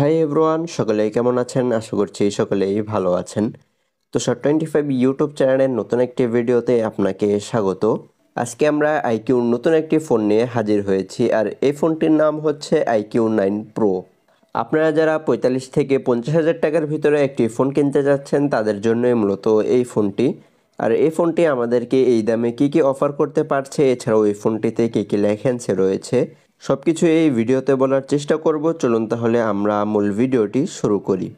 Hi everyone সকলেই কেমন আছেন? আশা করছি সকলেই ভালো আছেন। তো শর্ট টোয়েন্টি ফাইভ ইউটিউব চ্যানেলের নতুন একটি ভিডিওতে আপনাকে স্বাগত। আজকে আমরা আইকিউর নতুন একটি ফোন নিয়ে হাজির হয়েছি আর এই ফোনটির নাম হচ্ছে আইকিউ নাইন প্রো আপনারা যারা পঁয়তাল্লিশ থেকে পঞ্চাশ হাজার টাকার ভিতরে একটি ফোন কিনতে যাচ্ছেন, তাদের জন্যই মূলত এই ফোনটি আর এই ফোনটি আমাদেরকে এই দামে কি কি অফার করতে পারছে, এছাড়াও এই ফোনটিতে কী কী লেখেন্সে রয়েছে সব কিছু এই ভিডিওতে বলার চেষ্টা করব। চলুন তাহলে আমরা মূল ভিডিওটি শুরু করি।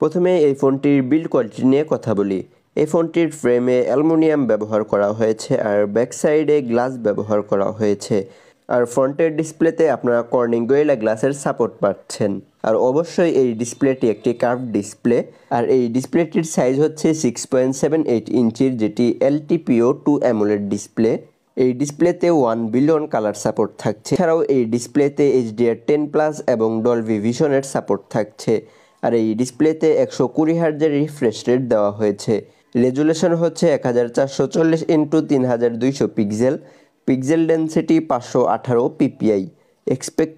প্রথমে এই ফোনটির বিল্ড কোয়ালিটি নিয়ে কথা বলি। এই ফোনটির ফ্রেমে অ্যালুমিনিয়াম ব্যবহার করা হয়েছে আর ব্যাক সাইডে গ্লাস ব্যবহার করা হয়েছে। আর ফ্রন্টের ডিসপ্লেতে আপনারা কর্নিং গোয়েলা গ্লাসের সাপোর্ট পাচ্ছেন। আর অবশ্যই এই ডিসপ্লেটি একটি কার্ভ ডিসপ্লে। আর এই ডিসপ্লেটির সাইজ হচ্ছে সিক্স পয়েন্ট সেভেন এইট ইঞ্চির, যেটি এলটিপিও টু অ্যামোলেড ডিসপ্লে। এই ডিসপ্লেতে ওয়ান বিলিয়ন কালার সাপোর্ট থাকছে। এছাড়াও এই ডিসপ্লেতে এইচডিআর টেন প্লাস এবং ডলভি ভিশনের সাপোর্ট থাকছে। আর এই ডিসপ্লেতে একশো কুড়ি হার্জের রিফ্রেশ রেট দেওয়া হয়েছে। রেজুলেশন হচ্ছে এক হাজার চারশো চল্লিশ ইন্টু তিন হাজার দুইশো পিক্সেল পিক্সেল ডেন্সিটি পাঁচশো আঠারো PPI, aspect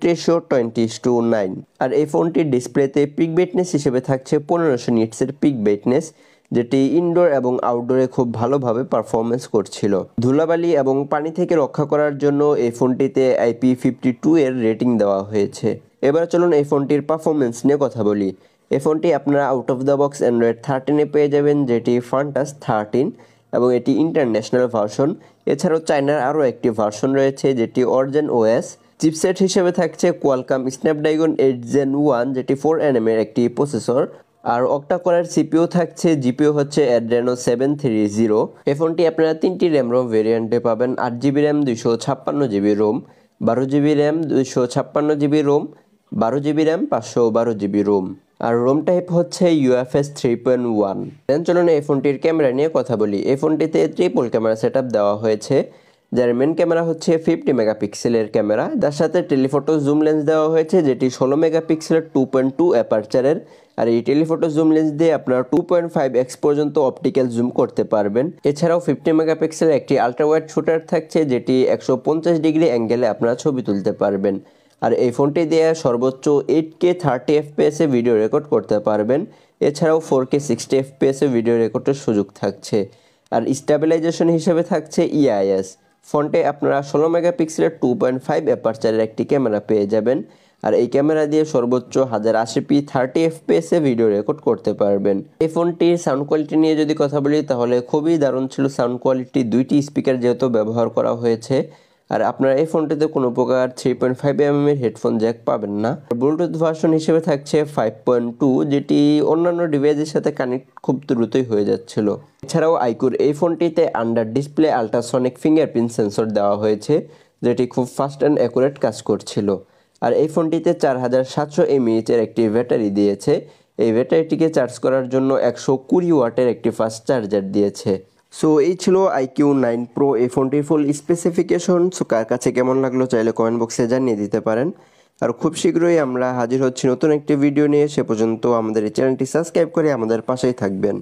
twenty two nine. আর এই ফোনটির ডিসপ্লেতে পিক ব্রাইটনেস হিসেবে থাকছে পনেরোশো নিটসের পিক ব্রাইটনেস, যেটি ইনডোর এবং আউটডোরে খুব ভালোভাবে পারফরমেন্স করছিল। ধুলাবালি এবং পানি থেকে রক্ষা করার জন্য এই ফোনটিতে আইপি ফিফটি টু এর রেটিং দেওয়া হয়েছে। এবার চলুন এই ফোনটির পারফরমেন্স নিয়ে কথা বলি। এই ফোনটি আপনারা out of the box Android থার্টিনে পেয়ে যাবেন, যেটি ফান্টাস থার্টিন এবং এটি ইন্টারন্যাশনাল ভার্সন এছাড়াও চায়নার আরও একটি ভার্সন রয়েছে, যেটি অরজেন ওএস চিপসেট হিসেবে থাকছে Qualcomm Snapdragon eight Gen one, যেটি ফোর এনএমের একটি প্রসেসর। আর অক্টা করার সিপিও থাকছে জিপিও হচ্ছে অ্যাড্রেনো সেভেন থ্রি জিরো এই ফোনটি আপনারা তিনটি র্যাম রোম ভেরিয়েন্টে পাবেন, আট জিবি র্যাম, দুইশো ছাপ্পান্ন জিবি রোম, বারো জিবি র্যাম, দুইশো ছাপ্পান্ন জিবি রোম, বারো জিবি র্যাম, পাঁচশো বারো জিবি রোম। আর রোম টাইপ হচ্ছে UFS three point one then চলুন এই ফোনটির ক্যামেরা নিয়ে কথা বলি। এই ফোনটিতে ট্রিপল ক্যামেরা সেট দেওয়া হয়েছে, যার মেন ক্যামেরা হচ্ছে ফিফটি মেগাপিক্সেলের ক্যামেরা যার সাথে টেলিফোটো জুম লেন্স দেওয়া হয়েছে, যেটি ষোলো মেগাপিক্সেলের টু পয়েন্ট টু অ্যাপারচারের আর এই টেলিফোটো জুম লেন্স দিয়ে আপনারা টু পয়েন্ট ফাইভ এক্স পর্যন্ত অপটিক্যাল জুম করতে পারবেন। এছাড়াও ফিফটি মেগাপিক্সেলের একটি আলট্রাওয়াইড শুটার থাকছে, যেটি একশো পঞ্চাশ ডিগ্রি অ্যাঙ্গেলে আপনারা ছবি তুলতে পারবেন। আর এই ফোনটি দিয়ে সর্বোচ্চ এইট কে থার্টি এফপিএসে ভিডিও রেকর্ড করতে পারবেন। এছাড়াও ফোর কে সিক্সটি এফপিএসে ভিডিও রেকর্ডের সুযোগ থাকছে। আর স্টেবিলাইজেশন হিসেবে থাকছে ইআইএস ফোনটে আপনারা ষোলো মেগাপিক্সেলের টু পয়েন্ট ফাইভ অ্যাপারচারের একটি ক্যামেরা পেয়ে যাবেন। আর এই ক্যামেরা দিয়ে সর্বোচ্চ হাজার আশি পি থার্টি এফপিএসে ভিডিও রেকর্ড করতে পারবেন। এই ফোনটির সাউন্ড কোয়ালিটি নিয়ে যদি কথা বলি, তাহলে খুবই দারুণ ছিল সাউন্ড কোয়ালিটি দুইটি স্পিকার যেহেতু ব্যবহার করা হয়েছে আর আপনারা এই ফোনটিতে কোনো প্রকার থ্রি পয়েন্ট ফাইভ এম এর হেডফোন জ্যাক পাবেন না। ব্লুটুথ ভার্সন হিসেবে থাকছে ফাইভ পয়েন্ট টু যেটি অন্যান্য ডিভাইসের সাথে কানেক্ট খুব দ্রুতই হয়ে যাচ্ছিল। এছাড়াও আইকুর এই ফোনটিতে under display ultrasonic fingerprint sensor দেওয়া হয়েছে, যেটি খুব ফাস্ট অ্যান্ড অ্যাকুরেট কাজ করছিল। আর এই ফোনটিতে চার হাজার সাতশো এমএইচের একটি ব্যাটারি দিয়েছে। এই ব্যাটারিটিকে চার্জ করার জন্য একশো কুড়ি ওয়াটের একটি ফাস্ট চার্জার দিয়েছে। সো এই ছিল আইকিউ নাইন প্রো এই ফোনটির ফুল স্পেসিফিকেশন সো কার কাছে কেমন লাগল চাইলে কমেন্ট বক্সে জানিয়ে দিতে পারেন। আর খুব শীঘ্রই আমরা হাজির হচ্ছি নতুন একটি ভিডিও নিয়ে। সে পর্যন্ত আমাদের এই চ্যানেলটি সাবস্ক্রাইব করে আমাদের পাশেই থাকবেন।